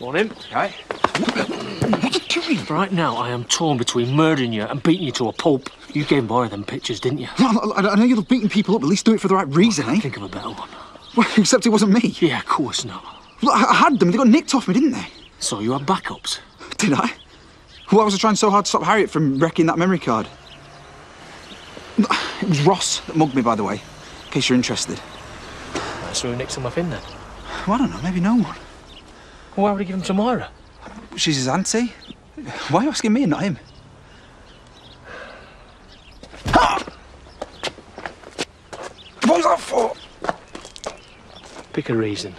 Morning. Right? What are you doing? Right now, I am torn between murdering you and beating you to a pulp. You gave Boy them pictures, didn't you? No, I, I know you're beating people up, but at least do it for the right reason, eh? Think of a better one. Well, except it wasn't me. Yeah, of course not. Look, I, I had them. They got nicked off me, didn't they? So you had backups? Did I? Why was I trying so hard to stop Harriet from wrecking that memory card? It was Ross that mugged me, by the way, in case you're interested. So who nicked some off in then? Well, I don't know, maybe no one. Well, why would he give them to Moira? She's his auntie. Why are you asking me and not him? Ah! What was that for? Pick a reason.